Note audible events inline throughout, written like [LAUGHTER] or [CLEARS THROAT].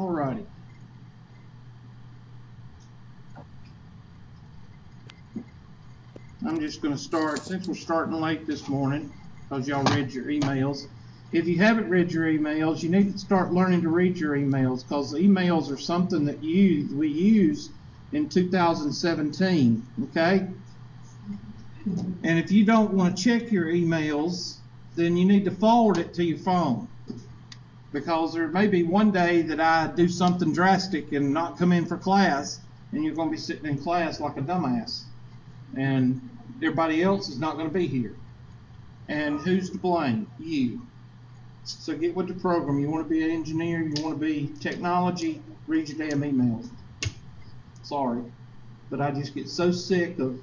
Alrighty. I'm just gonna start, since we're starting late this morning, because y'all read your emails. If you haven't read your emails, you need to start learning to read your emails, because emails are something that you, we use in 2017, okay? And if you don't want to check your emails, then you need to forward it to your phone. Because there may be one day that I do something drastic and not come in for class, and you're going to be sitting in class like a dumbass. And everybody else is not going to be here. And who's to blame? You. So get with the program. You want to be an engineer, you want to be technology, read your damn emails. Sorry. But I just get so sick of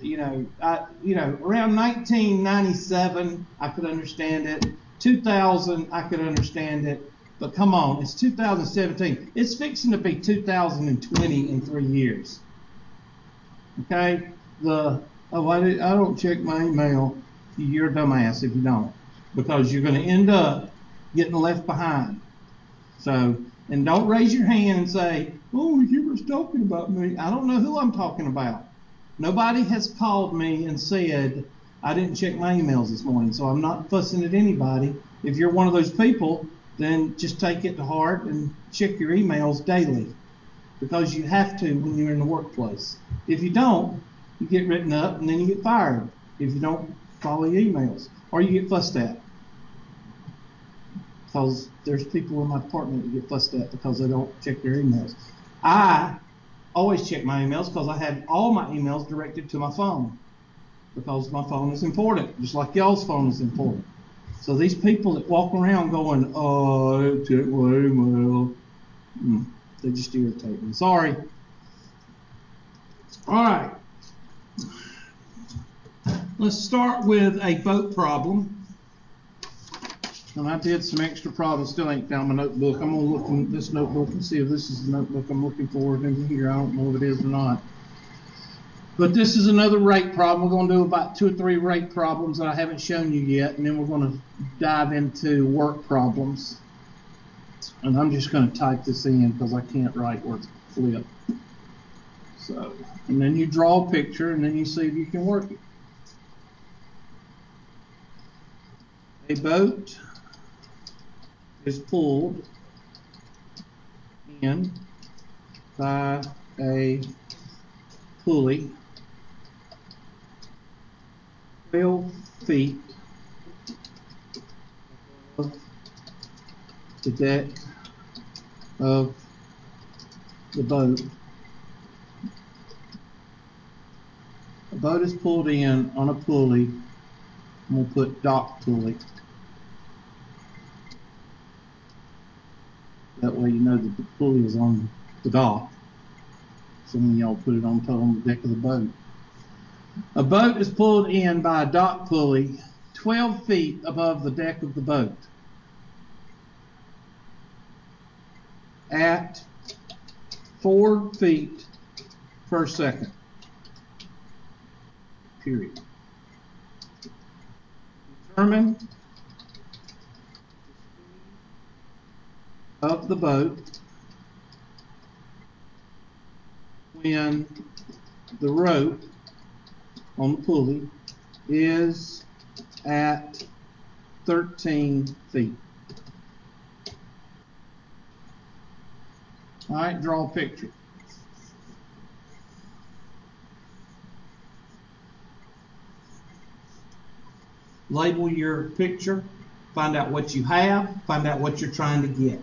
you know, I, you know, around 1997, I could understand it. 2000, I could understand it. But come on, it's 2017. It's fixing to be 2020 in three years. Okay? The, oh, I, I don't check my email. You're a dumbass if you don't. Because you're going to end up getting left behind. So, and don't raise your hand and say, oh, you were talking about me. I don't know who I'm talking about. Nobody has called me and said, I didn't check my emails this morning, so I'm not fussing at anybody. If you're one of those people, then just take it to heart and check your emails daily because you have to when you're in the workplace. If you don't, you get written up and then you get fired if you don't follow your emails or you get fussed at. Because there's people in my department that get fussed at because they don't check their emails. I always check my emails because I have all my emails directed to my phone because my phone is important, just like y'all's phone is important. So these people that walk around going, "Oh, I check my email," mm, they just irritate me. Sorry. All right. Let's start with a boat problem. And I did some extra problems, still ain't found my notebook. I'm gonna look in this notebook and see if this is the notebook I'm looking for in here. I don't know if it is or not. But this is another rate problem. We're gonna do about two or three rate problems that I haven't shown you yet, and then we're gonna dive into work problems. And I'm just gonna type this in because I can't write it's flipped. So, and then you draw a picture, and then you see if you can work it. A boat is pulled in by a pulley 12 feet above the deck of the boat. A boat is pulled in on a pulley. Going to put dock pulley. That way you know that the pulley is on the dock. Some of y'all put it on, top on the deck of the boat. A boat is pulled in by a dock pulley 12 feet above the deck of the boat at 4 feet per second. Period. Determine of the boat when the rope on the pulley is at 13 feet. All right, draw a picture. Label your picture, find out what you have, find out what you're trying to get.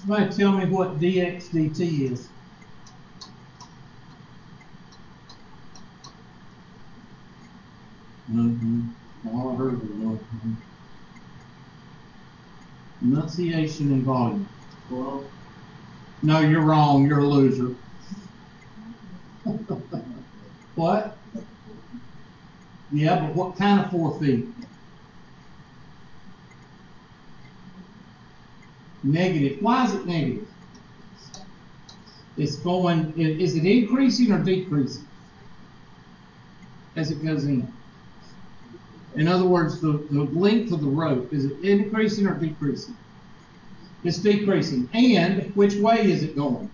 Somebody tell me what dx dt is. Mm-hmm. All I heard was mm-hmm. Enunciation and volume. Well, No, you're wrong. You're a loser. [LAUGHS] what? Yeah, but what kind of four feet? Negative. Why is it negative? It's going, is it increasing or decreasing? As it goes in. In other words, the, the length of the rope, is it increasing or decreasing? It's decreasing. And which way is it going?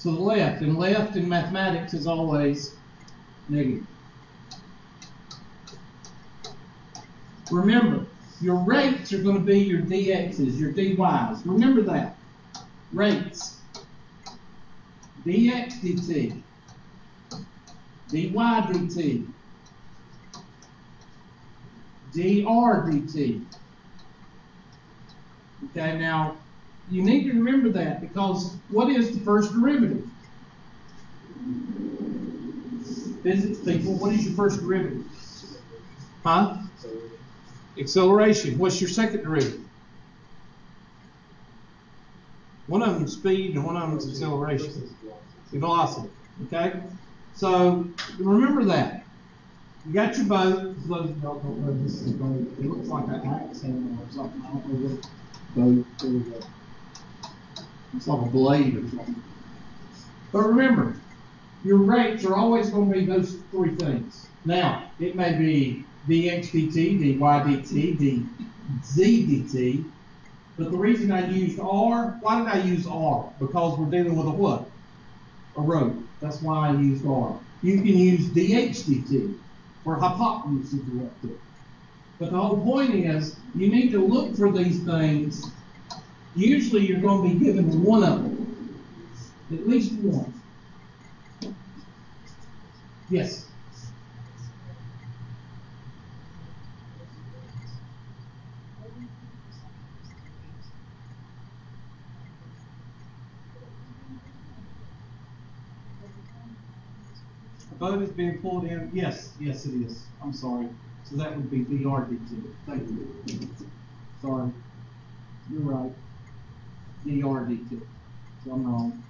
To the left. And left in mathematics is always negative. Remember, your rates are going to be your dx's, your dy's. Remember that. Rates. dx dt. dy dt. dr dt. Okay, now you need to remember that because what is the first derivative? Physics people, what is your first derivative? Huh? Acceleration. What's your second derivative? One of them's speed and one of them's acceleration. Velocity. Okay? So remember that. You got your boat. y'all don't know, this is a boat. It looks like an axe handle or something. I don't know what boat. It's like a blade or something. But remember, your rates are always going to be those three things. Now, it may be dx dt, dy dt, dz dt, but the reason I used r, why did I use r? Because we're dealing with a what? A rope. That's why I used r. You can use dh dt for hypotenuse if. But the whole point is, you need to look for these things usually you're going to be given one of them. At least one. Yes. Boat is being pulled in. Yes, yes, it is. I'm sorry. So that would be VRD2. Thank you. Sorry. You're right. dr dt. So I'm wrong.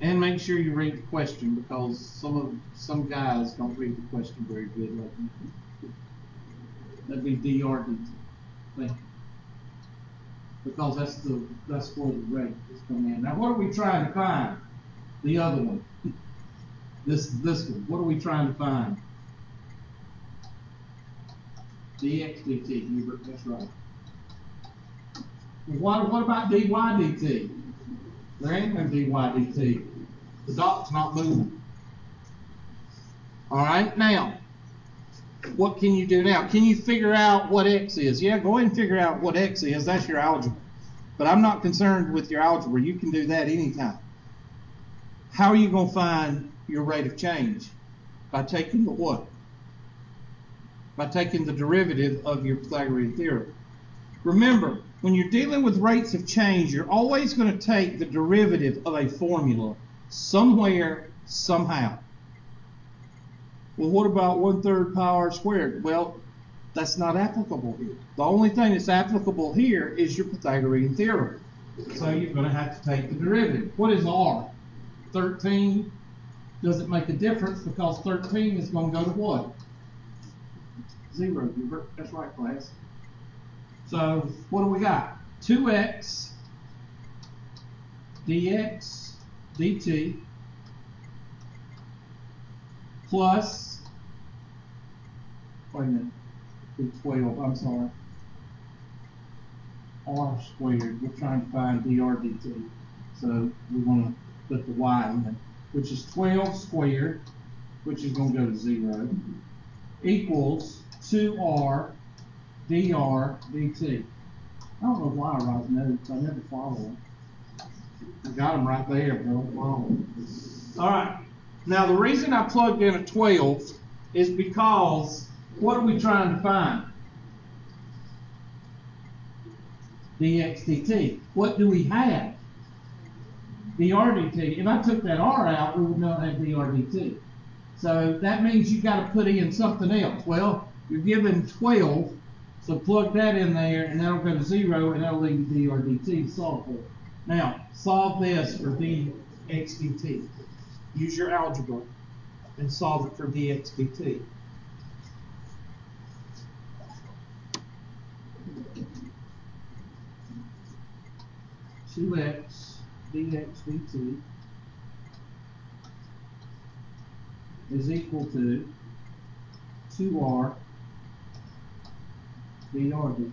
And make sure you read the question because some of some guys don't read the question very good like. That'd be dr dt. Thank you. Because that's the that's where the rate is coming in. Now what are we trying to find? The other one. [LAUGHS] This this one. What are we trying to find? dx dt, Hubert, that's right. What, what about dy dt? There ain't no dy dt. The dot's not moving. All right, now, What can you do now? Can you figure out what x is? Yeah, go ahead and figure out what x is. That's your algebra. But I'm not concerned with your algebra. You can do that anytime. How are you going to find your rate of change? By taking the what? By taking the derivative of your Pythagorean theorem. Remember, when you're dealing with rates of change, you're always going to take the derivative of a formula somewhere, somehow. Well, what about one third power squared? Well, that's not applicable here. The only thing that's applicable here is your Pythagorean theorem. So you're going to have to take the derivative. What is r? 13 doesn't make a difference because 13 is going to go to what? Zero. That's right, class. So what do we got? 2x dx dt plus, wait a minute, be 12, I'm sorry. r squared, we're trying to find dr dt. So we want to put the y in there, which is 12 squared, which is going to go to 0, equals 2r dr dt. I don't know why I write notes, I never follow them. I got them right there, but I don't follow them. All right, now the reason I plugged in a 12 is because, what are we trying to find? dx dt. What do we have? dr dt. If I took that r out, we would not have dr dt. So that means you've got to put in something else. Well, you're given 12, so plug that in there, and that'll go to 0, and that'll leave you dr dt to solve for. Now, solve this for dx dt. Use your algebra and solve it for dx dt. Two x dx dt is equal to two r dr dt.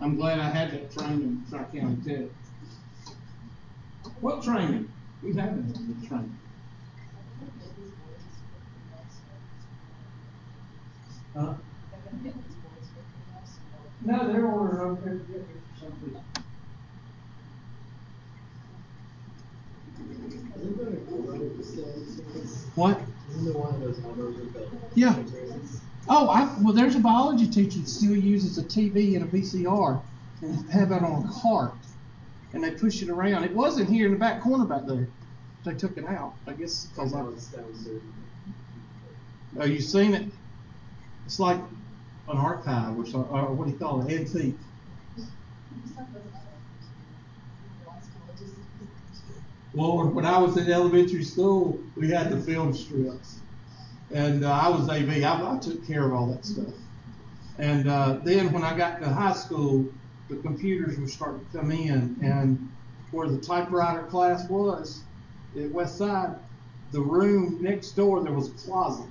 I'm glad I had that training in Tri-County Tech. What training? We haven't had the training. Huh? No, they're ordering over there to get here for some reason. What? Yeah. Oh, I, well, there's a biology teacher that still uses a TV and a VCR and have it on a cart, and they push it around. It wasn't here in the back corner back there. They took it out. I guess because I. Oh, you seen it? It's like an archive or so, or what do you call it? Antique. Well, when I was in elementary school, we had the film strips, and uh, I was AV. I, I took care of all that stuff. And uh, then when I got to high school, the computers were starting to come in, and where the typewriter class was at West Side, the room next door there was a closet,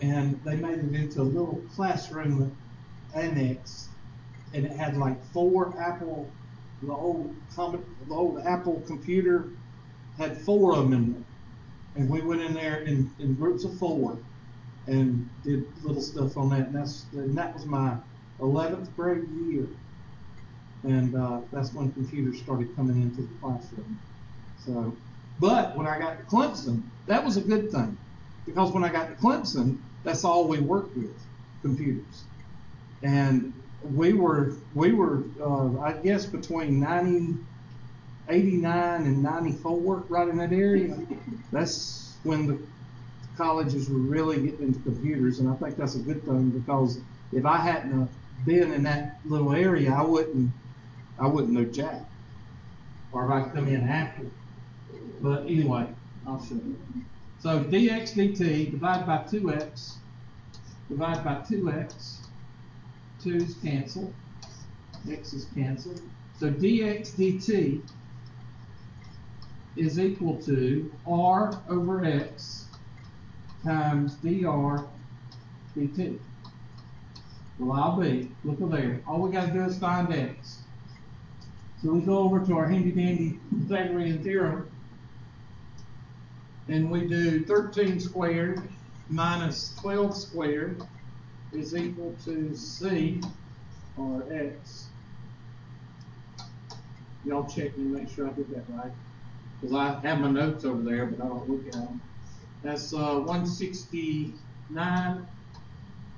and they made it into a little classroom annex, and it had like four Apple, the old the old Apple computer had four of them in there, and we went in there in, in groups of four, and did little stuff on that, and that's and that was my 11th grade year, and uh, that's when computers started coming into the classroom. So, but when I got to Clemson, that was a good thing, because when I got to Clemson, that's all we worked with, computers, and we were we were uh, I guess between 90, 89 and 94, right in that area. That's when the colleges were really getting into computers, and I think that's a good thing because if I hadn't uh, been in that little area, I wouldn't I wouldn't know jack. or if I come in after. But anyway, I'll show you. So dx dt divided by two x, divided by two x, 2's cancel, x is canceled. So dx dt is equal to r over x times dr dt. Well, I'll be, look over there, all we gotta do is find x. So we go over to our handy dandy Pythagorean theorem, and we do thirteen squared minus twelve squared is equal to c, or x. Y'all check me, make sure I did that right, because I have my notes over there, but I don't look at them. That's uh, 169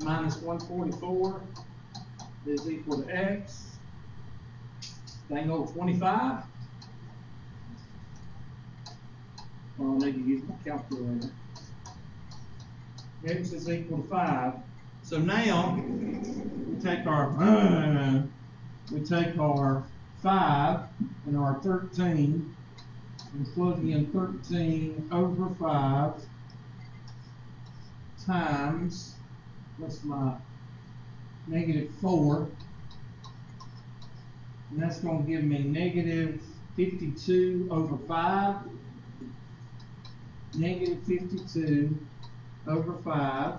minus 144 is equal to x. Dang over 25. Well, I need to use my calculator. X is equal to 5. So now we take our [CLEARS THROAT] we take our 5 and our 13 we plug in 13 over 5 times, what's my negative 4, and that's going to give me negative 52 over 5, negative 52 over 5,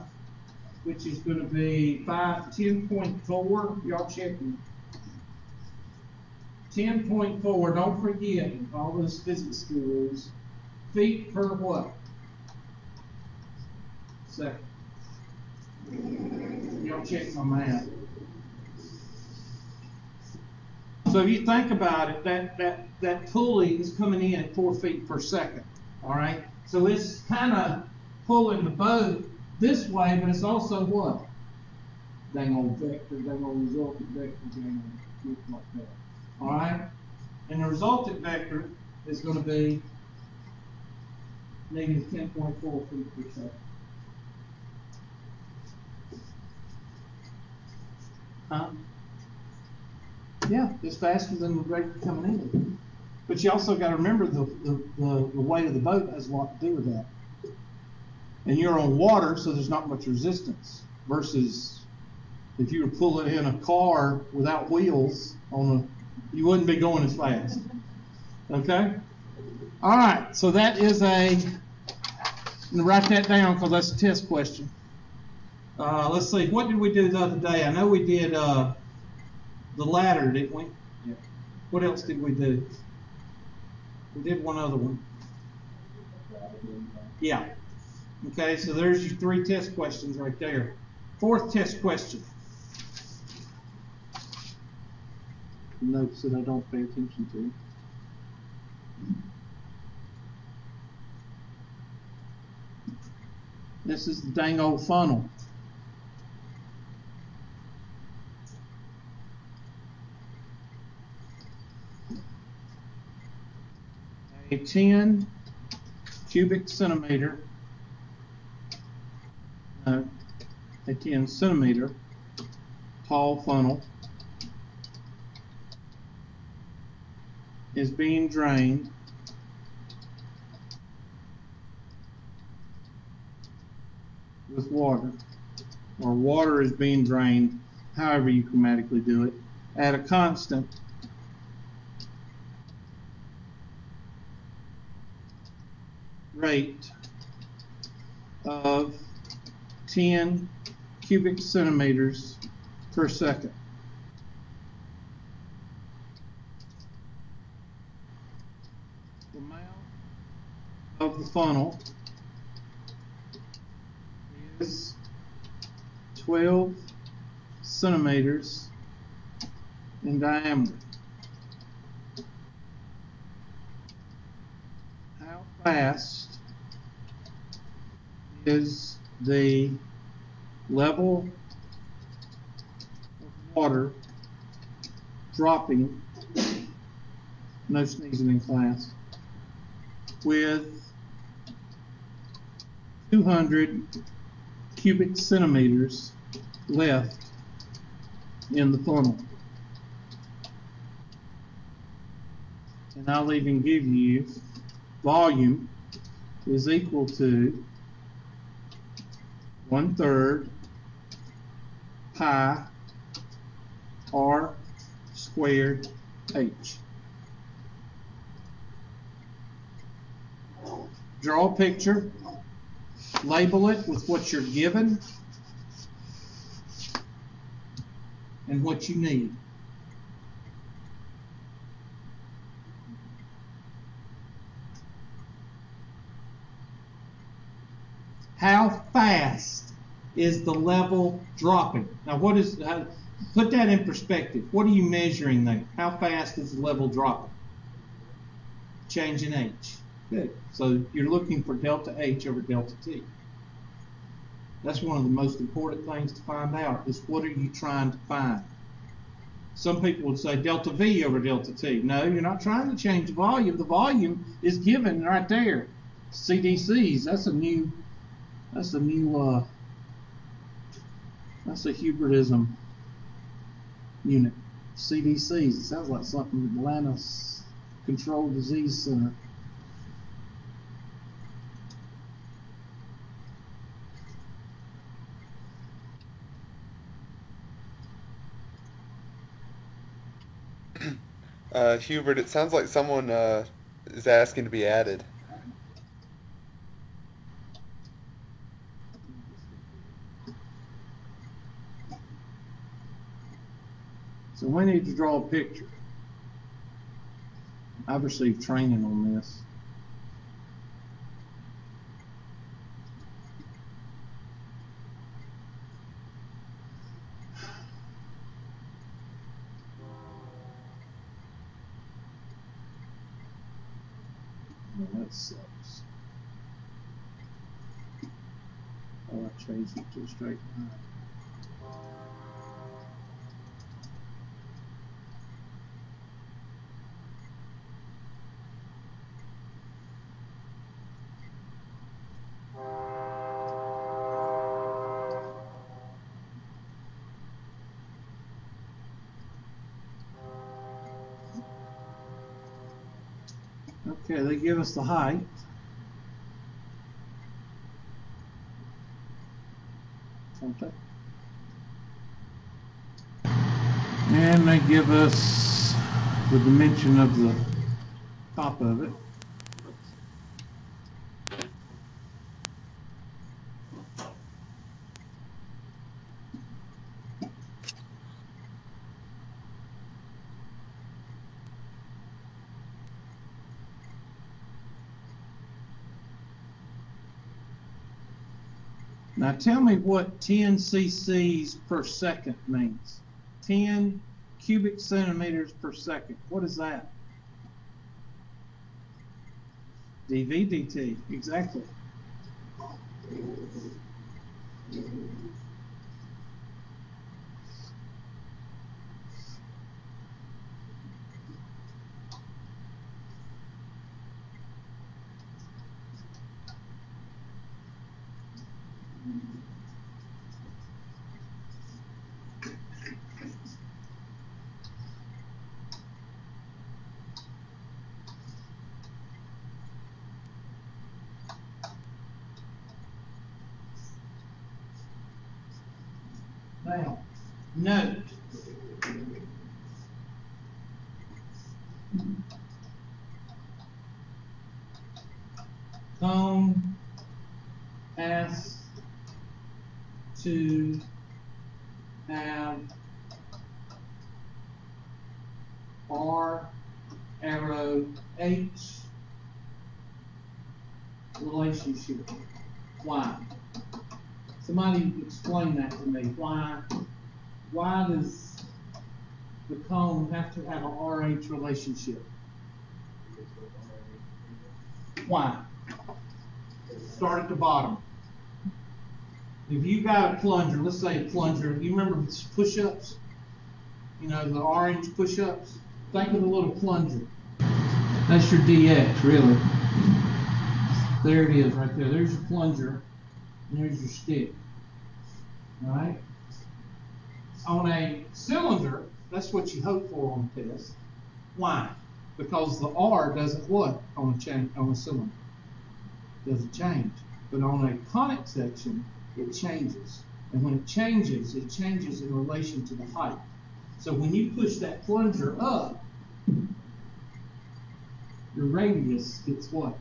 which is going to be 5, 10.4, y'all check me. Ten point four, don't forget, all those physics schools, feet per what? Second. Y'all check my math. So if you think about it, that, that, that pulley is coming in at four feet per second, all right? So it's kind of pulling the boat this way, but it's also what? Dang old vector, dang old resultant vector, dang old, like that, all right? And the resultant vector is gonna be negative ten point four feet per second. Huh? Yeah, it's faster than the rate coming in. But you also gotta remember the, the, the, the weight of the boat has a lot to do with that. And you're on water, so there's not much resistance versus if you were pulling in a car without wheels on a, you wouldn't be going as fast. Okay? All right, so that is a, write that down because that's a test question. Uh, let's see, what did we do the other day? I know we did, uh, the ladder, didn't we? Yeah. What else did we do? We did one other one. Yeah. Okay, so there's your three test questions right there. Fourth test question. Notes that I don't pay attention to. This is the dang old funnel. A ten cubic centimeter, no, a ten centimeter tall funnel is being drained. With water, or water is being drained, however you grammatically do it, at a constant. Rate of 10 cubic centimeters per second. The mouth of the funnel is 12 centimeters in diameter. How fast is the level of water dropping, no sneezing in class, with 200 cubic centimeters left in the funnel. and I'll even give you volume is equal to one third pi r squared h. Draw a picture, label it with what you're given and what you need. How fast is the level dropping? Now, what is, how, put that in perspective. What are you measuring there? How fast is the level dropping? Change in H. Good. So you're looking for delta H over delta T. That's one of the most important things to find out is what are you trying to find? Some people would say delta V over delta T. No, you're not trying to change volume. The volume is given right there. CDCs, that's a new, that's a new, uh, that's a Hubertism unit. CDCs, it sounds like something Atlanta Control Disease Center. Uh, Hubert, it sounds like someone uh, is asking to be added. So we need to draw a picture. I've received training on this. That sucks. Oh, I changed it to a straight line. Okay, they give us the height. Don't? And they give us the dimension of the top of it. Tell me what 10 cc's per second means. 10 cubic centimeters per second. What is that? dV dt, exactly. Now, note. Um, Cone has to have R arrow H relationship. Why? Somebody explain that to me. Why, why does cone have to have an RH relationship? Why? Start at the bottom. If you got a plunger, let's say a plunger, you remember push-ups? You know, the orange push-ups? Think of the little plunger. That's your DX, really. There it is, right there. There's your plunger. And there's your stick. Alright? On a cylinder, that's what you hope for on a test. Why? because the R doesn't what on a chain, on a cylinder? Doesn't change. But on a conic section, it changes. And when it changes, it changes in relation to the height. So when you push that plunger up, your radius gets what?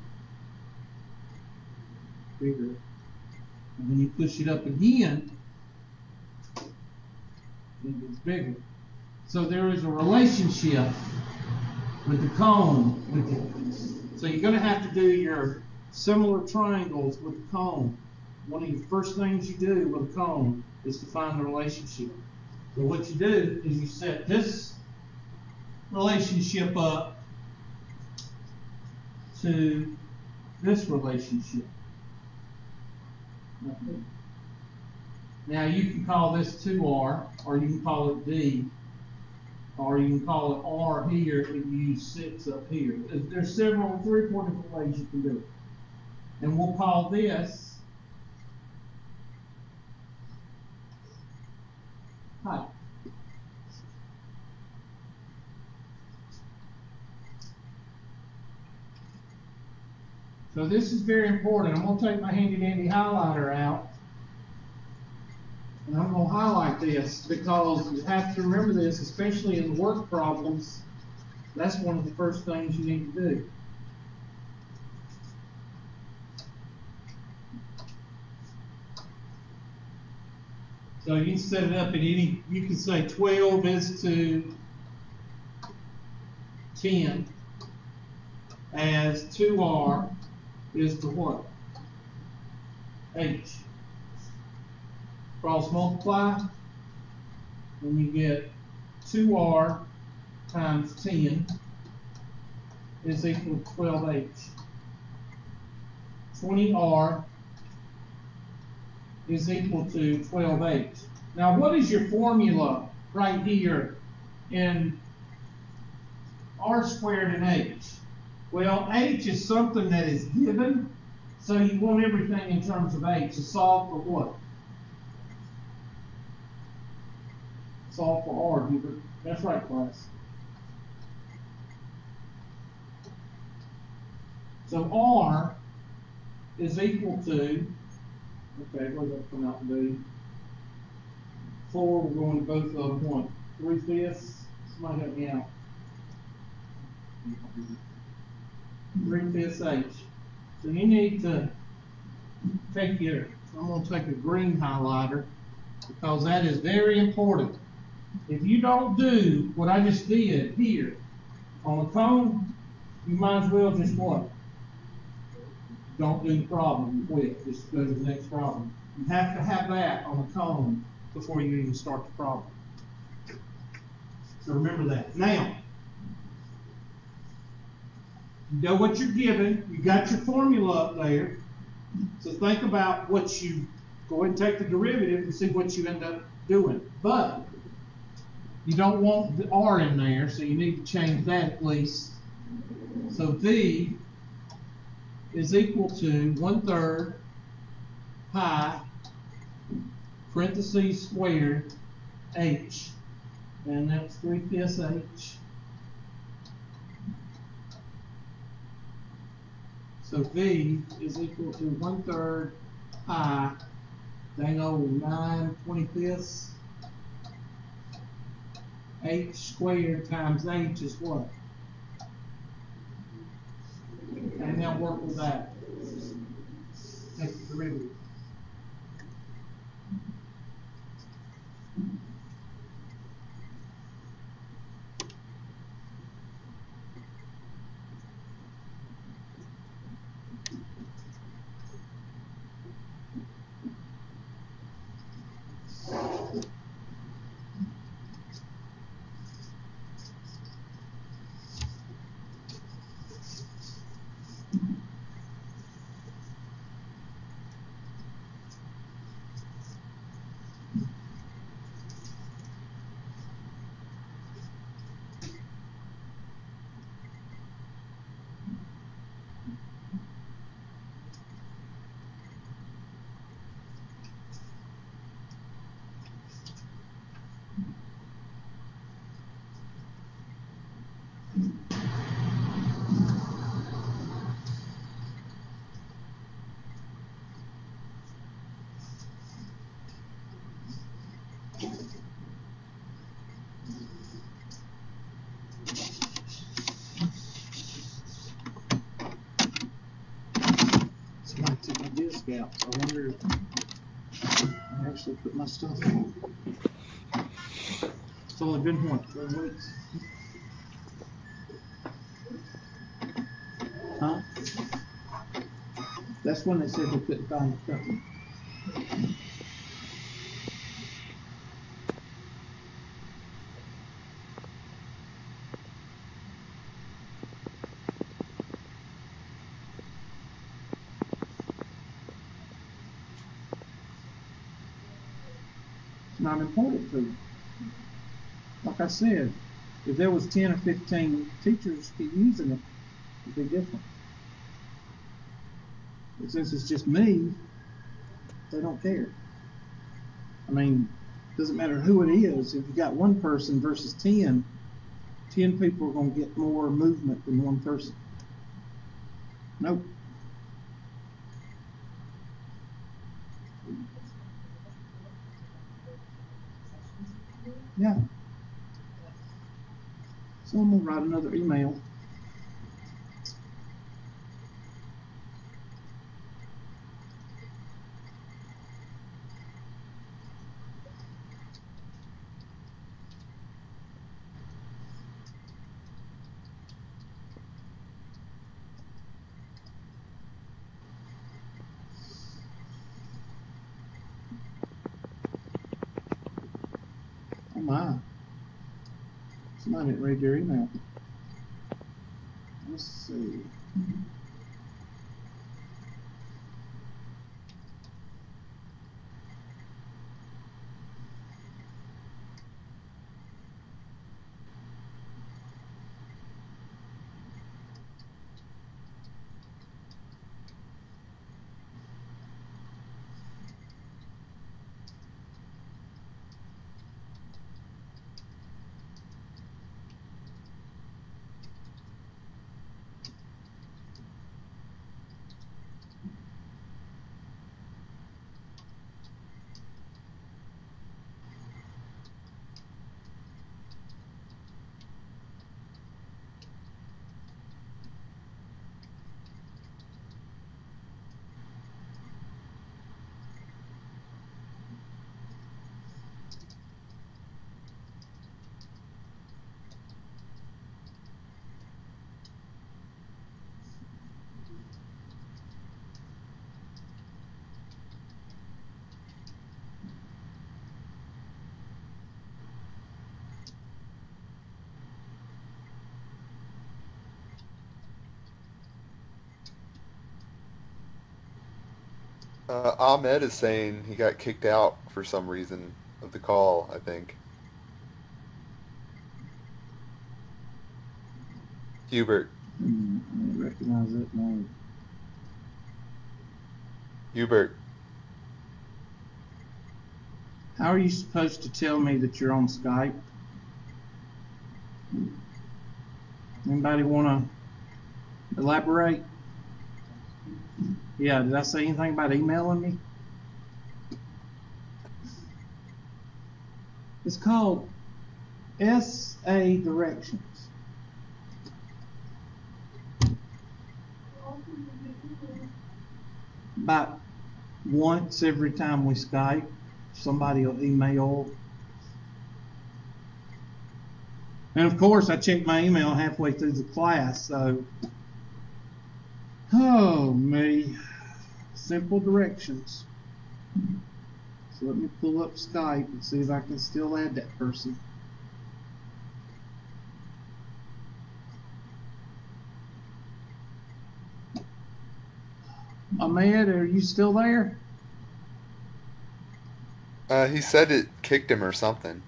Bigger. And when you push it up again, it gets bigger. So there is a relationship with the cone. With it. So you're going to have to do your similar triangles with the cone. One of the first things you do with a cone is to find the relationship. So what you do is you set this relationship up to this relationship. Now you can call this 2R, or you can call it D, or you can call it R here if you use 6 up here. There's- several, three or four different ways you can do it. And we'll call this height. So this is very important. I'm gonna take my handy dandy highlighter out. Gonna highlight this because you have to remember this, especially in work problems. That's one of the first things you need to do. So you can set it up at any, you can say twelve is to ten as two R is to what? H. Cross multiply, and you get two R times ten is equal to twelve H. Twenty R is equal to twelve H. Now, what is your formula right here in R squared and H? Well, H is something that is given, so you want everything in terms of H to solve for what? Solve for R, Hubert. That's right, class. So R is equal to, okay, what does that come out to be? Four, we're going to both of them, one, three fifths, somebody help me out. Three fifths H. So you need to take your, I'm gonna take a green highlighter, because that is very important. If you don't do what I just did here on the cone, you might as well just what? Don't do the problem, you quit, just go to the next problem. You have to have that on the cone before you even start the problem. So remember that. Now, you know what you're given, you got your formula up there. So think about what you, go ahead and take the derivative and see what you end up doing. But you don't want the R in there, so you need to change that at least. So V is equal to one third pi parentheses squared H. And that's three fifths H. So V is equal to one third pi, dang old nine twenty H squared times H is what? And now work with that. Take the derivative. I wonder if I actually put my stuff in. It's only been what, three weeks? Huh? That's when they said they find the important to them. Like I said, if there was ten or fifteen teachers using it, it'd be different. But since it's just me, they don't care. I mean, doesn't matter who it is. If you got one person versus 10, 10 people are going to get more movement than one person. Nope. Yeah. So I'm gonna write another email. Oh my. Somebody didn't read your email. Let's see. Uh, Ahmed is saying he got kicked out for some reason of the call, I think. Hubert. I didn't recognize that name. Hubert. How are you supposed to tell me that you're on Skype? Anybody want to elaborate? Yeah, did I say anything about emailing me? It's called SA Directions. About once every time we Skype, somebody will email. And of course, I check my email halfway through the class, so. Oh, me. Simple directions. So let me pull up Skype and see if I can still add that person. Ahmed, are you still there? Uh, he said it kicked him or something.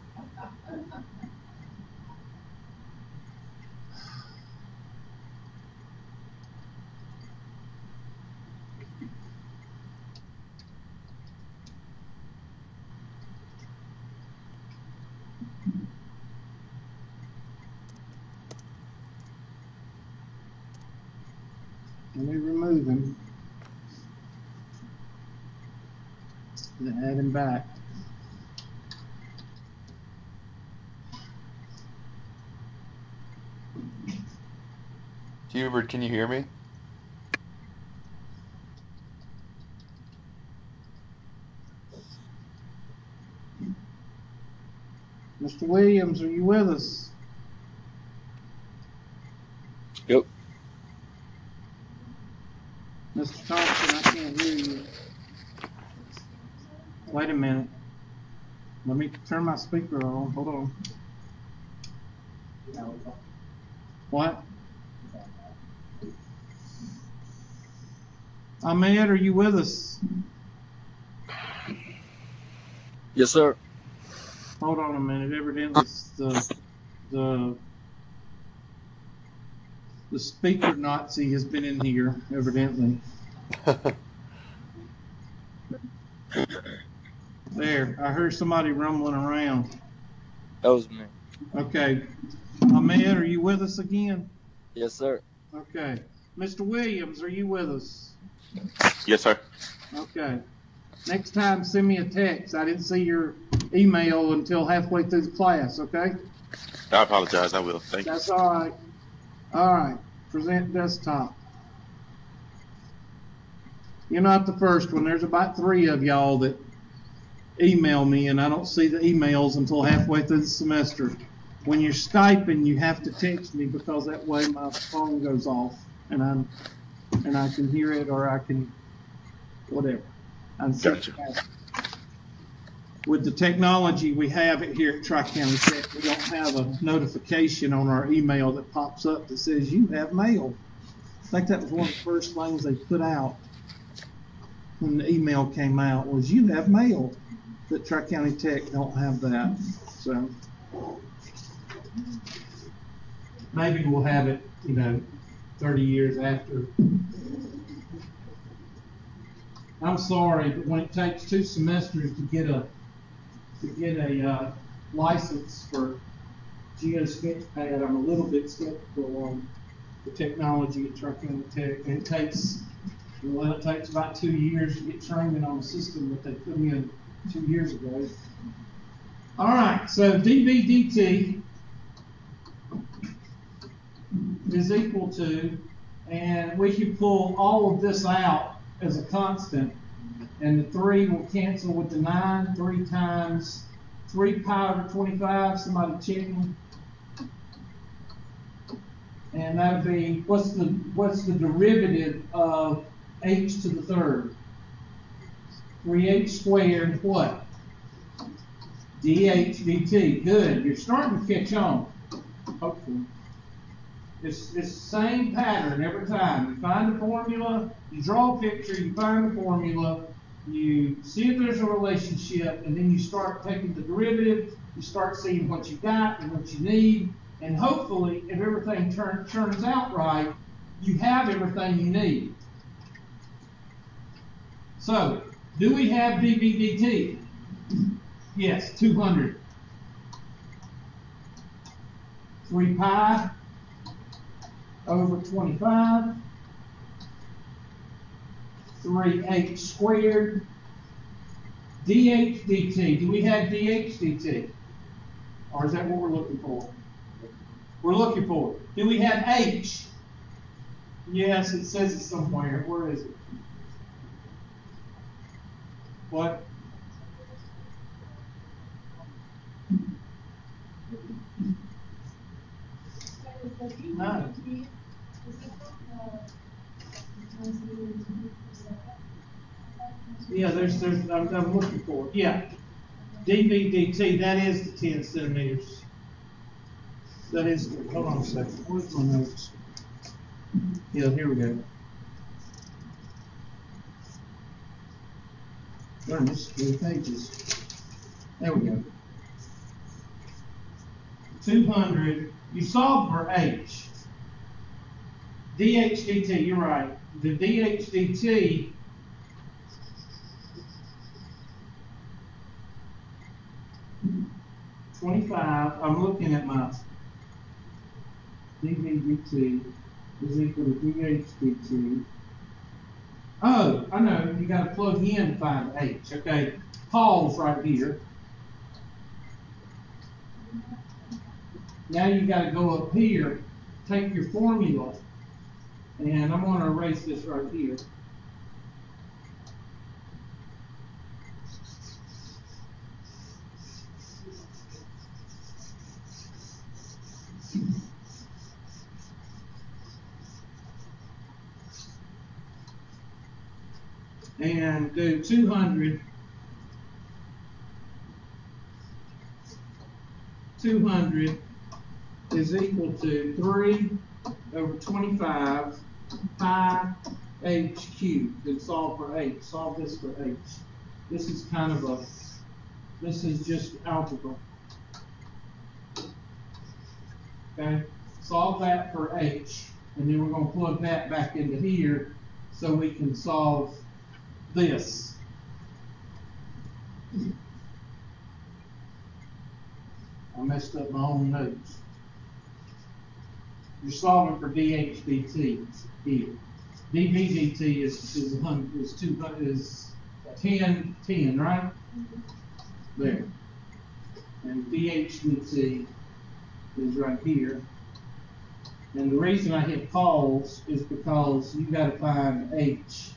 Let me remove him. And add him back. Hubert, can you hear me? Mr. Williams, are you with us? Yep. Wait a minute. Let me turn my speaker on. Hold on. What? Ahmed, are you with us? Yes, sir. Hold on a minute. Evidently, the the the speaker Nazi has been in here. Evidently, [LAUGHS] there. I heard somebody rumbling around. That was me. Okay, Ahmed, are you with us again? Yes, sir. Okay, Mr. Williams, are you with us? Yes, sir. Okay. Next time, send me a text. I didn't see your email until halfway through the class. Okay. I apologize. I will. Thank you. That's all right. All right. Present desktop. You're not the first one. There's about three of y'all that email me, and I don't see the emails until halfway through the semester. When you're Skyping, you have to text me because that way my phone goes off, and I'm and I can hear it or I can whatever. I'm Gotcha. with the technology we have it here at Tri-County Tech, we don't have a notification on our email that pops up that says you have mail. I think that was one of the first things they put out when the email came out was you have mail. That Tri-County Tech don't have that, so. Maybe we'll have it, you know, thirty years after. I'm sorry, but when it takes two semesters to get a to get a uh, license for Geo Sketchpad, I'm a little bit skeptical on the technology at Tri-County Tech. And it takes, well, it takes about two years to get training on the system that they put in two years ago. All right, so DVDT is equal to, and we can pull all of this out as a constant, and the three will cancel with the nine, three times three pi over twenty-five, somebody check me. And that'd be, what's the, what's the derivative of h to the third? Three h squared, what? dh dt, good, you're starting to catch on, hopefully. It's, it's the same pattern every time. You find a formula, you draw a picture, you find the formula, you see if there's a relationship, and then you start taking the derivative, you start seeing what you got and what you need, and hopefully, if everything turn, turns out right, you have everything you need. So, do we have dVdt? Yes, 200. 3 pi over 25, 3h squared, dh dt. Do we have dh dt? Or is that what we're looking for? We're looking for. Do we have h? Yes, it says it somewhere. Where is it? What? No. Yeah, there's, there's, I'm, I'm looking for it. Yeah. DVDT, that is the 10 centimeters. That is, hold on a second. Where's my notes? Yeah, here we go. Is three pages. There we go. 200, you solve for H. DHDT, you're right. The DHDT twenty-five, I'm looking at my DVDT is equal to DHDT. Oh, I know, you gotta plug in to find H, okay? Paul's right here. Now you gotta go up here, take your formula, and I'm gonna erase this right here. And do two hundred. Two hundred is equal to three over twenty-five pi h cubed. And solve for h, solve this for h. This is kind of a, this is just algebra. Okay, solve that for h, and then we're gonna plug that back into here, so we can solve this. I messed up my own notes. You're solving for dh dt here. dv dt is, is a hundred, is two hundred, is ten, ten, right? There. And dh dt is right here. And the reason I hit pause is because you gotta find h.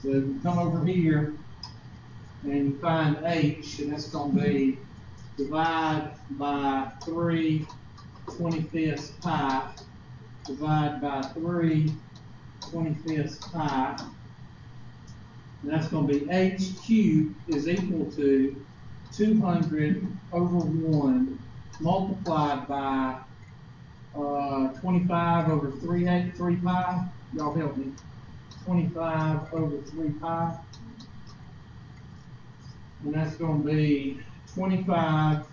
So you come over here and you find h, and that's gonna be divide by three twenty-fifths pi, divide by three twenty-fifths pi. And that's gonna be h cubed is equal to two hundred over one multiplied by, uh, twenty-five over three eight, three pi. Y'all help me. Twenty-five over three pi. And that's gonna be twenty-five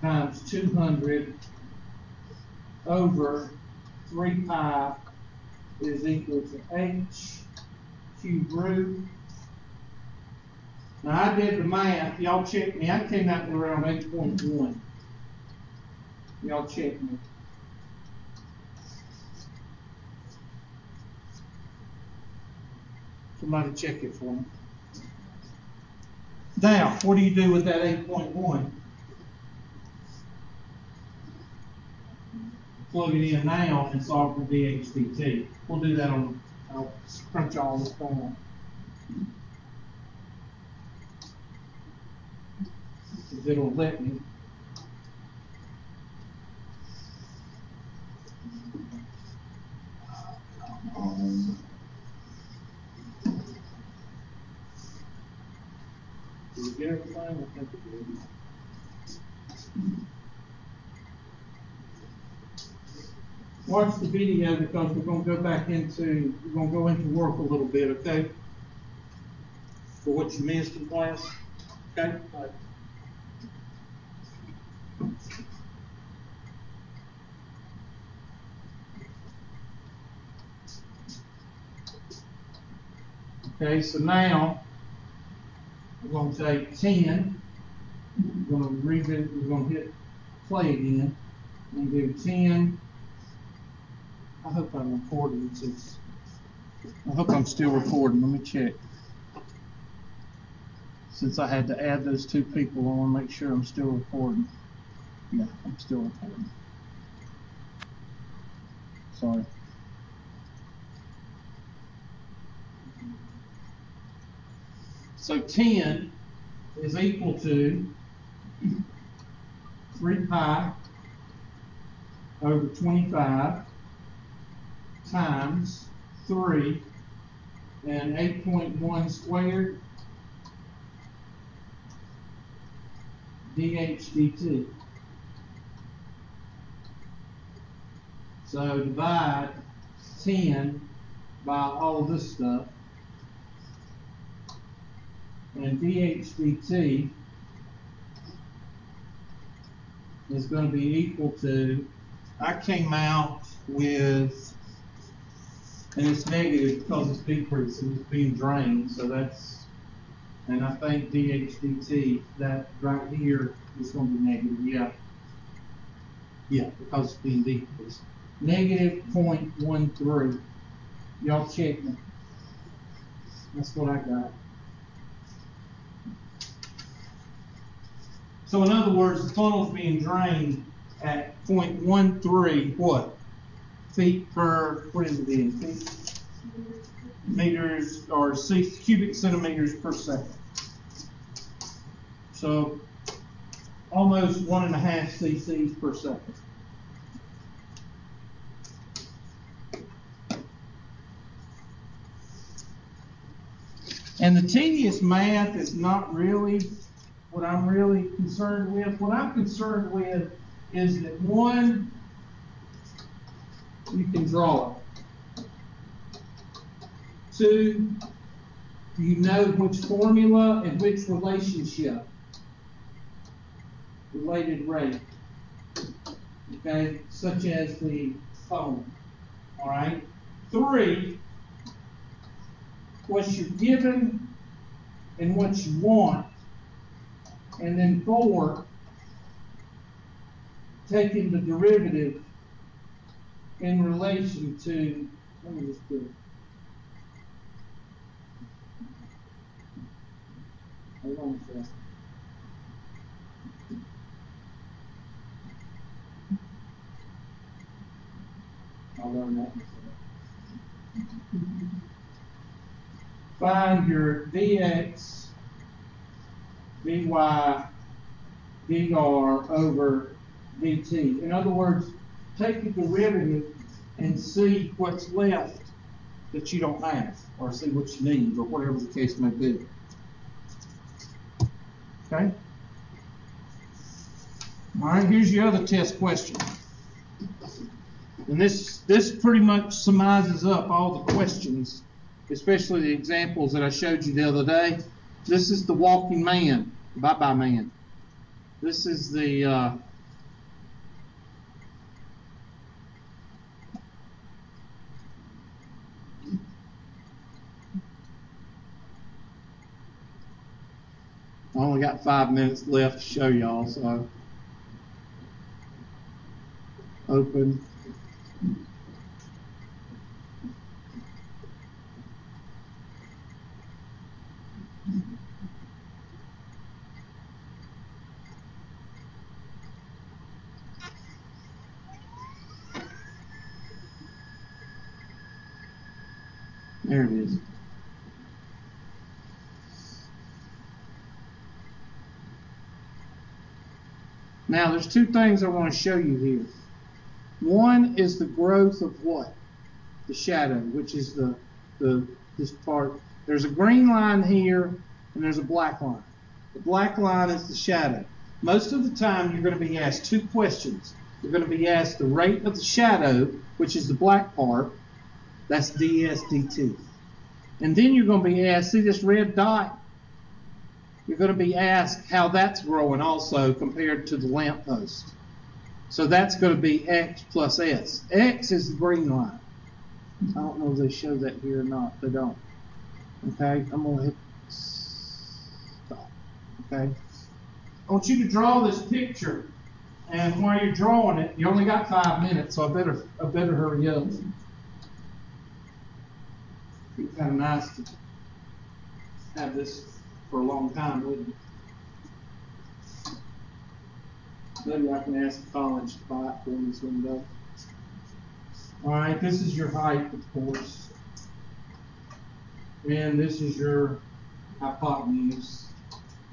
times two hundred over three pi is equal to h cube root. Now, I did the math, y'all check me, I came out to around eight point one. Y'all check me. Somebody check it for me. Now, what do you do with that eight point one? Plug it in now and solve for DHDT. We'll do that on, I'll crunch all down. Cause it'll let me. It did. Watch the video because we're gonna go back into, we're gonna go into work a little bit, okay? For what you missed in class, okay? Okay, so now, we're gonna take ten, we're gonna revisit, we're gonna hit play again, and do ten. I hope I'm recording, since, I hope I'm still recording, let me check. Since I had to add those two people, I wanna make sure I'm still recording. Yeah, I'm still recording. Sorry. So ten is equal to three pi over twenty-five times three and eight point one squared dh dt. So divide ten by all this stuff. And dh dt is gonna be equal to, I came out with, and it's negative because it's decreasing, it's being drained, so that's, and I think dh dt, that right here is gonna be negative, yeah. Yeah, because it's being decreased. Negative point one three. Y'all check me. That's what I got. So in other words, the funnel's being drained at 0.13 what? Feet per, what is it then? Feet? Meters or cubic centimeters per second. So almost one and a half cc's per second. And the tedious math is not really what I'm really concerned with. What I'm concerned with is that one, you can draw it. Two, you know which formula and which relationship. Related rate. Okay, such as the phone. All right. Three, what you're given and what you want. And then four, taking the derivative in relation to, let me just do it. Hold on a second. I'll learn that second. Find your dx, dy, dr over dt. In other words, take the derivative and see what's left that you don't have, or see what you need, or whatever the case may be. Okay? All right, here's your other test question. And this, this pretty much summarizes up all the questions, especially the examples that I showed you the other day. This is the walking man, bye-bye man. This is the, uh, I only got five minutes left to show y'all, so. Open. There it is. Now, there's two things I want to show you here. One is the growth of what? The shadow, which is the, the this part. There's a green line here, and there's a black line. The black line is the shadow. Most of the time, you're going to be asked two questions. You're going to be asked the rate of the shadow, which is the black part. That's ds dt. And then you're going to be asked, see this red dot? You're going to be asked how that's growing also compared to the lamppost. So that's going to be x plus s. x is the green line. I don't know if they show that here or not. They don't. Okay, I'm going to hit stop. Okay. I want you to draw this picture. And while you're drawing it, you only got five minutes, so I better I better hurry up. Be kind of nice to have this for a long time, wouldn't it? Maybe I can ask the college to buy it for me someday. All right, this is your height, of course. And this is your hypotenuse.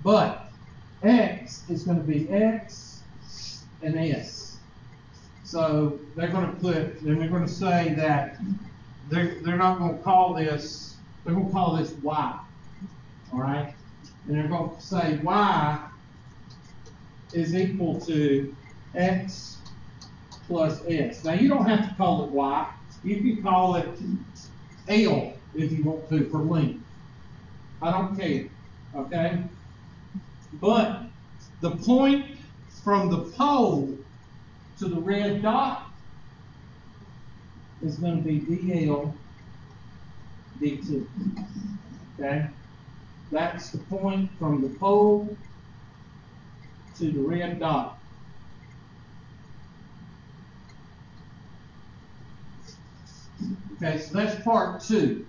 But x is going to be x and s. So they're going to put, and we're going to say that they're, they're not going to call this, they're going to call this y. All right? And they're going to say y is equal to x plus s. Now you don't have to call it y. You can call it L if you want to for length. I don't care. Okay? But the point from the pole to the red dot is going to be dl dt. Okay? That's the point from the pole to the red dot. Okay, so that's part two.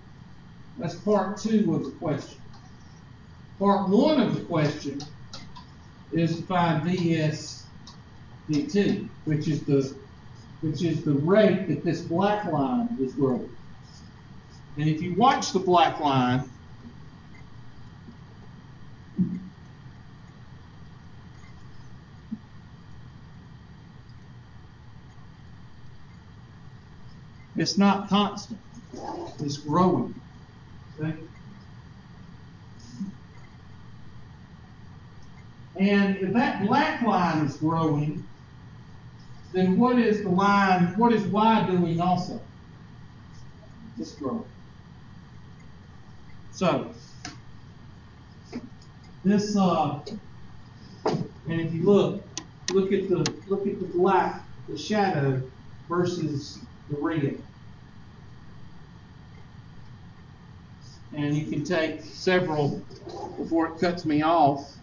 That's part two of the question. Part one of the question is to find ds dt, which is the which is the rate that this black line is growing. And if you watch the black line, it's not constant. It's growing. Okay? And if that black line is growing, then what is the line, what is y doing also? It's growing. So, this, uh, and if you look, look at the, look at the black, the shadow versus the red. And you can take several before it cuts me off.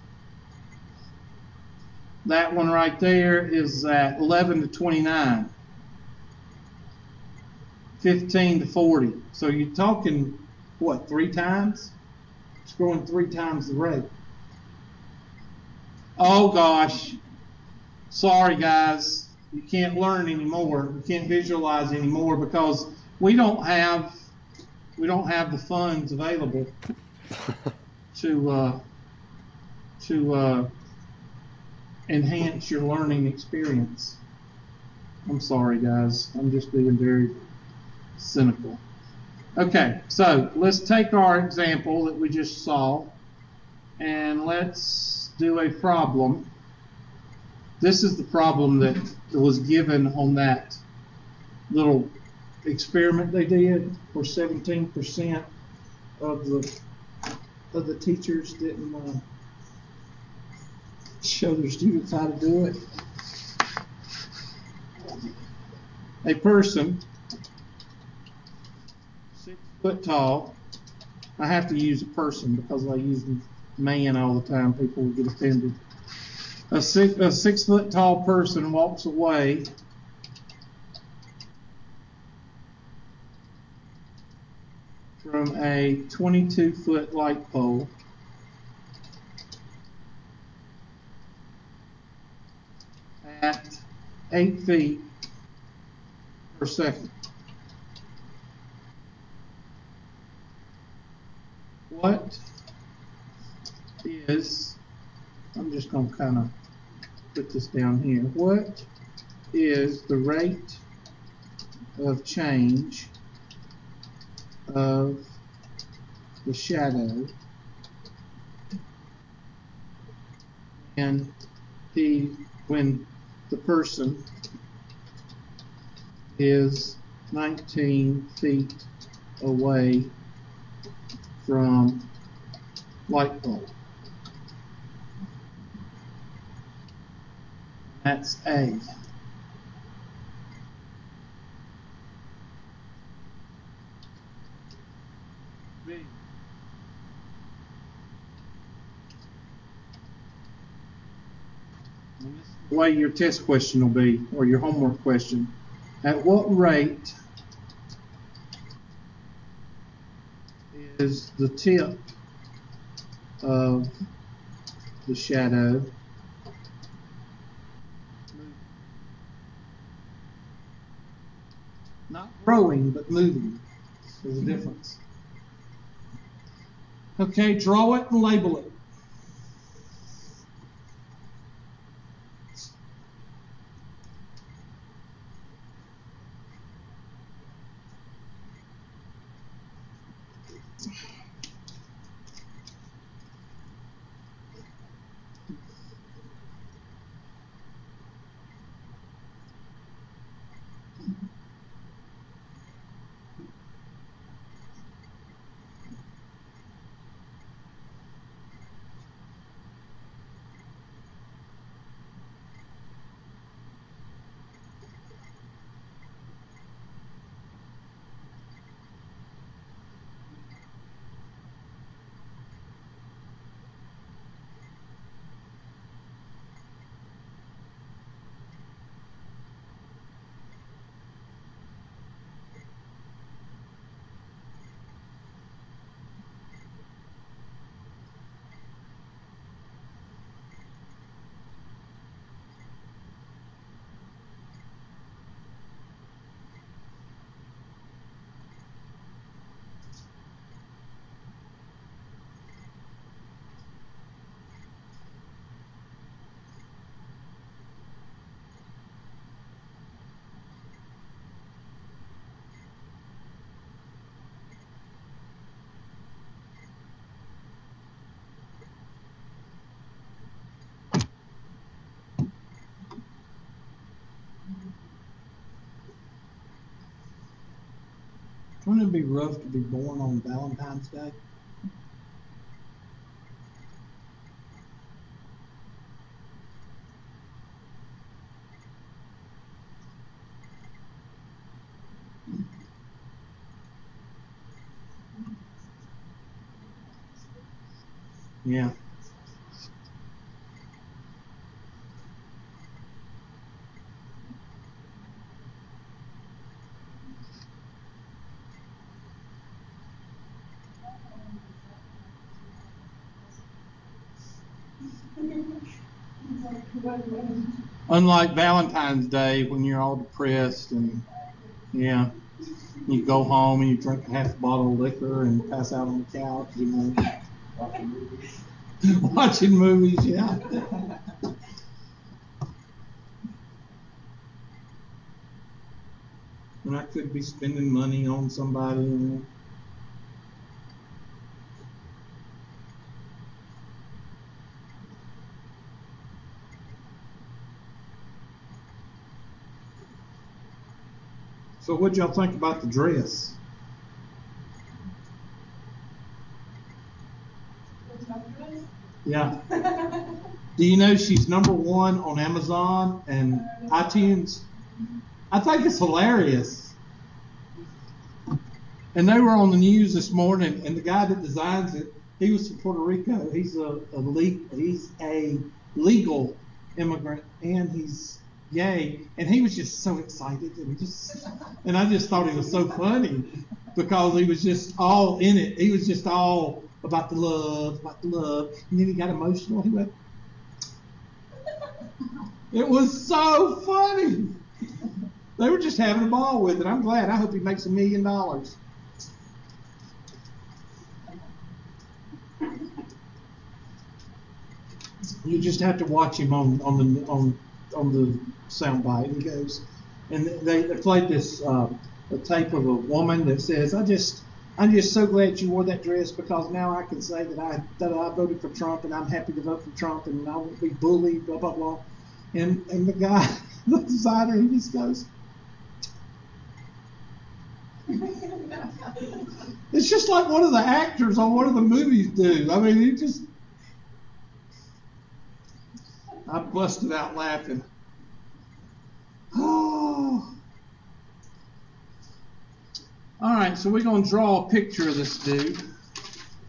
That one right there is at 11 to 29. 15 to 40. So you're talking, what, three times? It's growing three times the rate. Oh gosh. Sorry guys. You can't learn anymore. You can't visualize anymore because we don't have we don't have the funds available [LAUGHS] to uh, to uh, enhance your learning experience. I'm sorry, guys. I'm just being very cynical. Okay, so let's take our example that we just saw and let's do a problem. This is the problem that was given on that little experiment they did where 17% of the of the teachers didn't uh, show their students how to do it. A person six foot tall. I have to use a person because I use man all the time. People will get offended. A six, a six foot tall person walks away from a 22 foot light pole at 8 feet per second. What is, I'm just going to kind of put this down here. What is the rate of change of the shadow and the when the person is 19 feet away from light bulb. That's A. B. And this is the way your test question will be, or your homework question. At what rate is the tip of the shadow not growing but moving? There's a difference. Okay, draw it and label it. Wouldn't it be rough to be born on Valentine's Day? Yeah. Unlike Valentine's Day when you're all depressed and yeah, you go home and you drink half a bottle of liquor and pass out on the couch, you know. [LAUGHS] Watching movies, yeah. [LAUGHS] and I could be spending money on somebody. You know. So, what y'all think about the dress? Yeah. [LAUGHS] Do you know she's number one on Amazon and iTunes? I think it's hilarious. And they were on the news this morning, and the guy that designs it, he was from Puerto Rico. He's a, a le- he's a legal immigrant, and he's gay, and he was just so excited, and just, and I just thought it was so funny because he was just all in it. He was just all about the love, about the love, and then he got emotional. He went. It was so funny. They were just having a ball with it. I'm glad. I hope he makes a million dollars. You just have to watch him on on the on on the soundbite. He goes, and they, they played this uh, a tape of a woman that says, "I just." I'm just so glad you wore that dress because now I can say that I that I voted for Trump and I'm happy to vote for Trump and I won't be bullied, blah blah blah. And and the guy, [LAUGHS] the designer, he just goes, [LAUGHS] It's just like one of the actors on one of the movies do. I mean, he just. I busted out laughing. Oh. [SIGHS] All right, so we're going to draw a picture of this dude.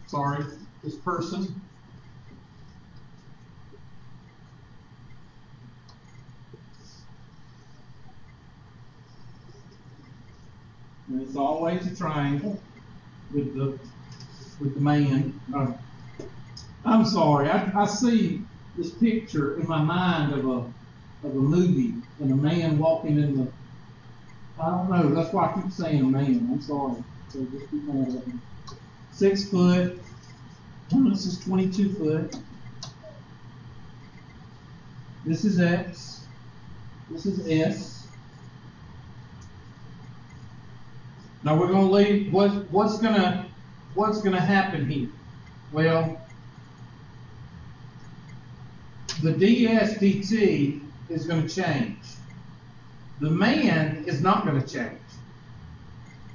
Sorry, this person. And it's always a triangle with the with the man. Uh, I'm sorry, I, I see this picture in my mind of a of a movie and a man walking in the. I don't know. That's why I keep saying a man. I'm sorry. So just mad at me. Six foot. Oh, this is 22 foot. This is X. This is S. Now we're to leave. What, what's gonna What's gonna happen here? Well, the DSDT is going to change. The man is not going to change.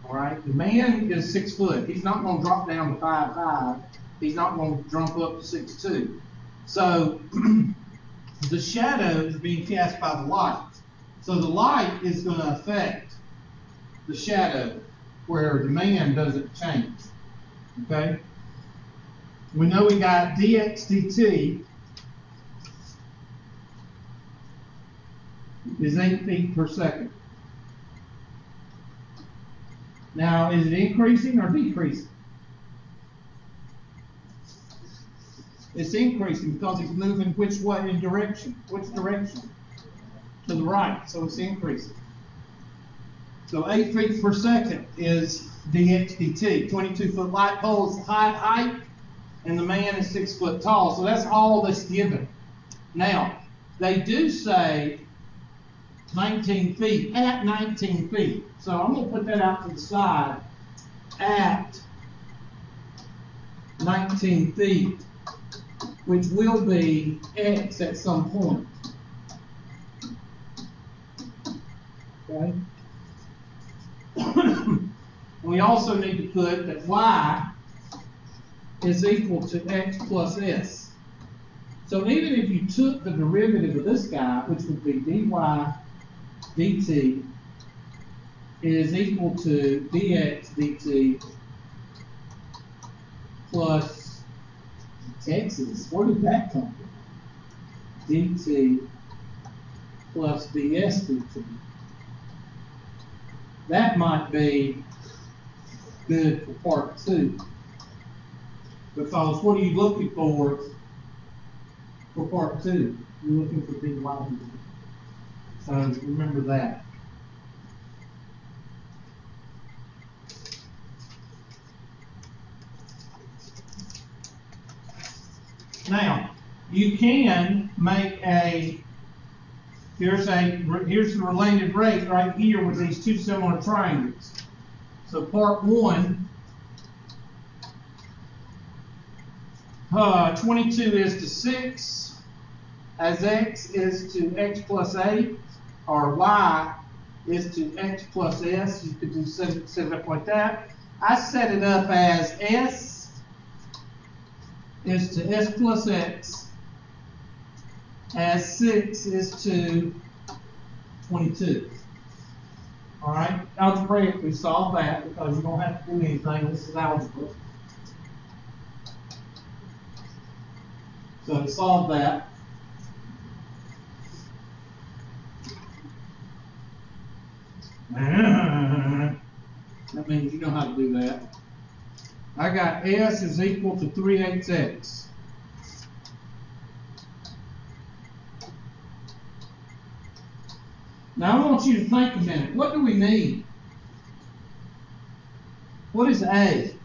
All right, the man is six foot. He's not going to drop down to five five. He's not going to jump up to six two. So [CLEARS THROAT] the shadow is being cast by the light. So the light is going to affect the shadow, where the man doesn't change. Okay. We know we got dxdt is 8 feet per second. Now, is it increasing or decreasing? It's increasing because it's moving which way in direction? Which direction? To the right, so it's increasing. So 8 feet per second is dxdt. 22 foot light pole is height, height, and the man is 6 foot tall. So that's all that's given. Now, they do say 19 feet, at 19 feet. So I'm going to put that out to the side, at 19 feet, which will be x at some point. Okay? [COUGHS] we also need to put that y is equal to x plus s. So even if you took the derivative of this guy, which would be dy dt is equal to dx dt plus Texas, where did that come from? dt plus ds dt. That might be good for part two. Because what are you looking for for part two? You're looking for dt. So remember that. Now, you can make a, here's a, here's the related rate right here with these two similar triangles. So part one, uh, twenty-two is to six, as x is to x plus eight, or y is to x plus s, you could do set set it up like that. I set it up as s is to s plus x, as six is to twenty-two. All right, algebraically solve that because you don't have to do anything. This is algebra. So to solve that, that means you know how to do that. I got S is equal to three eighths X. Now I want you to think a minute. What do we need? What is A?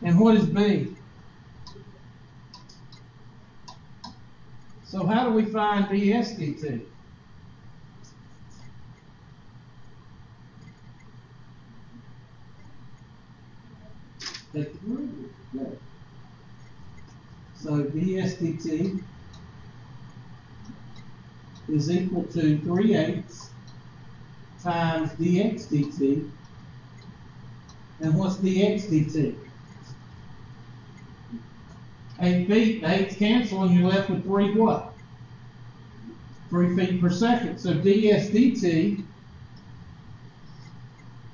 And what is B? So how do we find ds dt? Take the derivative. Good. So ds is equal to three eighths times dx dt. And what's dx dt? Eight feet, the eights cancel, and you're left with three what? Three feet per second. So dsdt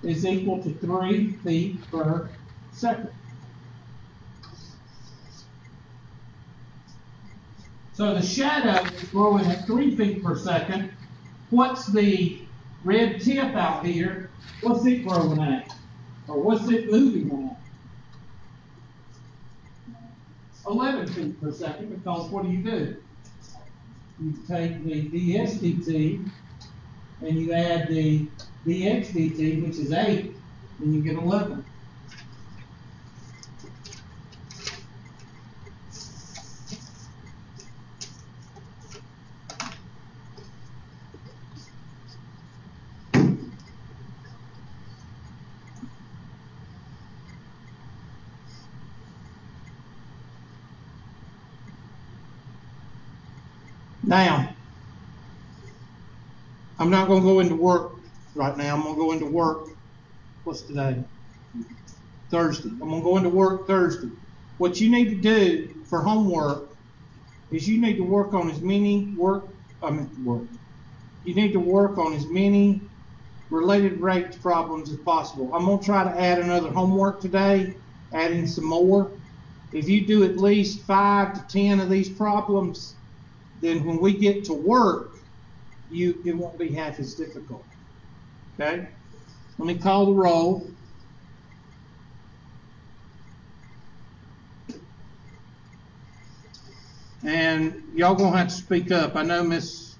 is equal to three feet per second. So the shadow is growing at three feet per second. What's the red tip out here? What's it growing at? Or what's it moving at? 11 feet per second because what do you do? You take the dt and you add the dx dt, which is 8, and you get 11. Now, I'm not gonna go into work right now. I'm gonna go into work. What's today? Thursday. I'm gonna go into work Thursday. What you need to do for homework is you need to work on as many work, I mean, work. You need to work on as many related rates problems as possible. I'm gonna try to add another homework today, adding some more. If you do at least five to ten of these problems, then when we get to work, you it won't be half as difficult. Okay? Let me call the roll. And y'all gonna have to speak up. I know Miss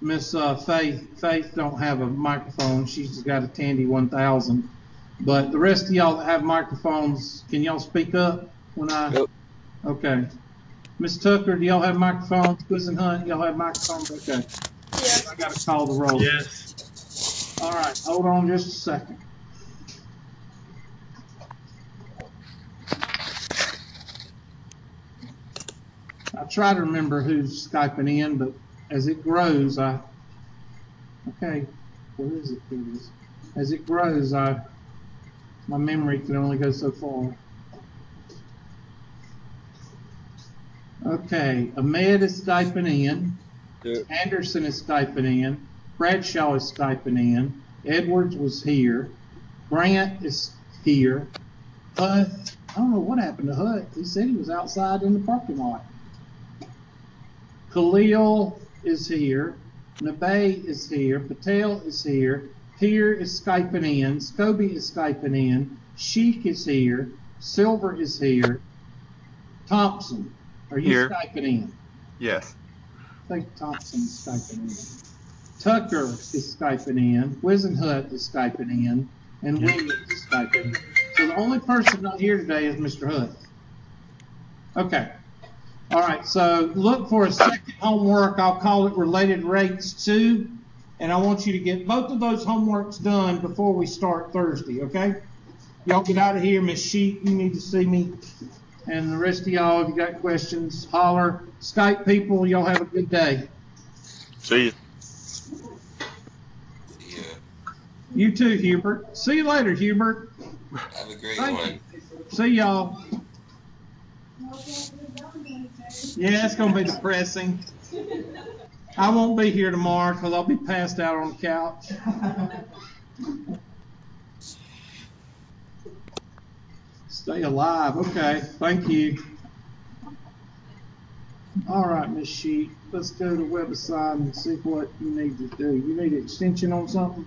Miss uh, Faith Faith don't have a microphone. She's got a Tandy 1000. But the rest of y'all that have microphones, can y'all speak up when I? Okay. Miss Tucker, do y'all have microphones? Wizenhut, y'all have microphones? Okay. I gotta call the roll. Yes. All right, hold on just a second. I try to remember who's Skyping in, but as it grows, I, okay. Where is it? Here it is. As it grows, I, my memory can only go so far. Okay, Ahmed is Skyping in. Here. Anderson is Skyping in. Bradshaw is Skyping in. Edwards was here. Grant is here. Huth, I don't know what happened to Huth. He said he was outside in the parking lot. Khalil is here. Nabe is here. Patel is here. Peer is Skyping in. Scobie is Skyping in. Sheik is here. Silver is here. Thompson, are you Here. Skyping in? Yes. I think Thompson is Skyping in. Tucker is Skyping in. Wizenhut is Skyping in. And Williams is Skyping in. So the only person not here today is Mr. Hood. Okay. All right, so look for a second homework. I'll call it related rates two. And I want you to get both of those homeworks done before we start Thursday, okay? Y'all get out of here, Miss Sheet, you need to see me. And the rest of y'all, if you got questions, holler. Skype people, y'all have a good day. See you. Yeah. You too, Hubert. See you later, Hubert. Have a great Thank one. you. See y'all. Yeah, it's gonna be depressing. I won't be here tomorrow because I'll be passed out on the couch. Stay alive. Okay, thank you. All right, Miss Sheet, let's go to the website and see what you need to do. You need an extension on something?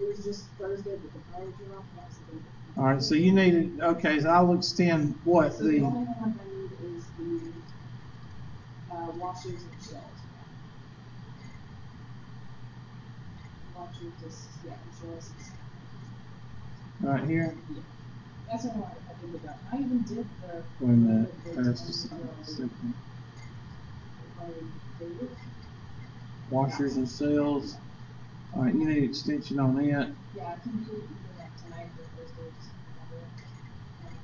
it was just Thursday, but the power was off. All right, so you need it, okay, so I'll extend what, So the the, only one I need is the, uh, washers and shells. Washers, just, yeah, and shells. right here? That's one I did with that. I even did the. Wait a minute, the- the- that's just, the- second. the- the- washers and cells. All right, you need extension on that. Yeah, I can do like tonight or Thursday, just whenever. Um,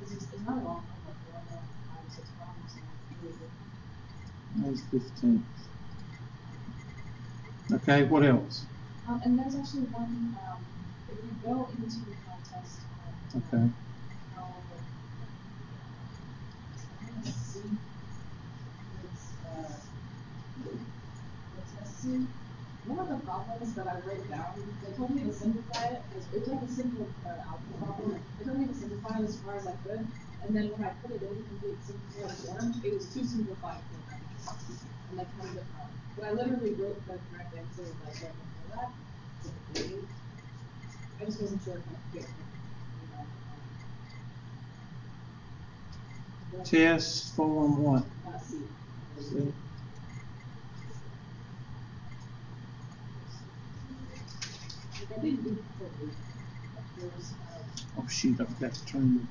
Cause it's, it's not a long, I'm like, one, five six problems, so it's really good. That's fifteenth. Okay, what else? Um, and there's actually one, um, if you go into the contest, um, Okay, let's see, it's, uh, let's see, one of the problems that I wrote down, they told me to simplify it, it it was a simple, uh, algebra problem, they told me to simplify it as far as I could, and then when I put it in complete simplified form, it was too simplified for them. And like kind of, um, but I literally wrote the correct answer, like, right before that, the. I just wasn't sure if I could get, it, test form what? uh, C. See? Like, I didn't do it perfectly. There was, uh, Oh shoot, I forgot to turn